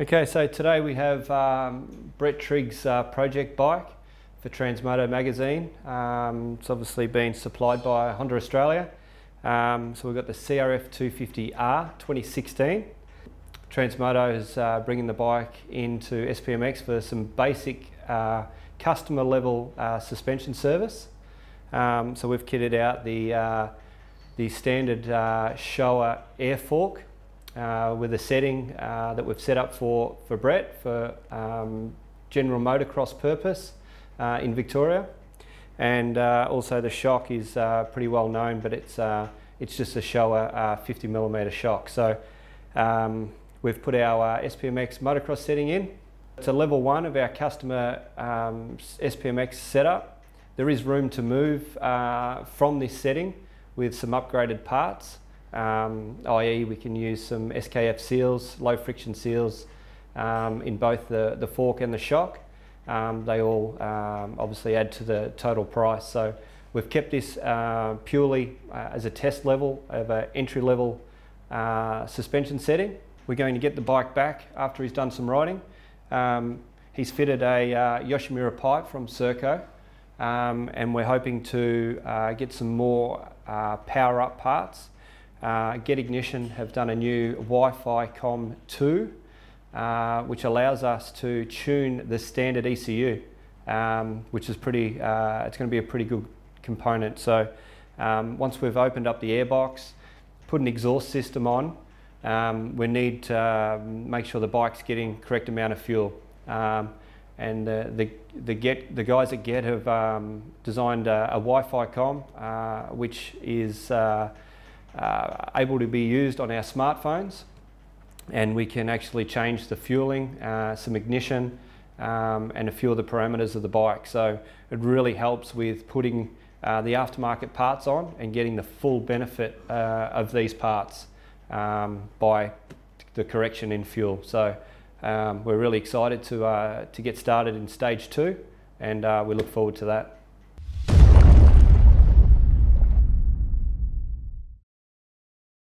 Okay, so today we have um, Bret Trigg's uh, project bike for Transmoto magazine. Um, it's obviously been supplied by Honda Australia. Um, so we've got the CRF 250R 2016. Transmoto is uh, bringing the bike into SPMX for some basic uh, customer level uh, suspension service. Um, so we've kitted out the, uh, the standard uh, Showa air fork uh, with a setting uh, that we've set up for, for Bret for um, general motocross purpose uh, in Victoria. And uh, also the shock is uh, pretty well known, but it's, uh, it's just a Showa 50 millimeter shock. So um, we've put our SPMX motocross setting in. It's a level one of our customer um, SPMX setup. There is room to move from this setting with some upgraded parts um, i.e. we can use some SKF seals, low friction seals um, in both the, the fork and the shock. Um, they all um, obviously add to the total price. So we've kept this uh, purely uh, as a test level of an entry level uh, suspension setting. We're going to get the bike back after he's done some riding. Um, he's fitted a uh, Yoshimura pipe from Serco um, and we're hoping to uh, get some more uh, power up parts uh, Get Ignition have done a new Wi-Fi COM 2, uh, which allows us to tune the standard ECU, um, which is pretty, uh, it's going to be a pretty good component. So um, once we've opened up the airbox, put an exhaust system on, um, we need to uh, make sure the bike's getting correct amount of fuel. Um, and the, the, the, Get, the guys at Get have um, designed a, a Wi-Fi COM, uh, which is uh, able to be used on our smartphones and we can actually change the fueling, uh, some ignition um, and a few of the parameters of the bike. So it really helps with putting uh, the aftermarket parts on and getting the full benefit uh, of these parts um, by the correction in fuel. So um, we're really excited to, uh, to get started in stage two and uh, we look forward to that.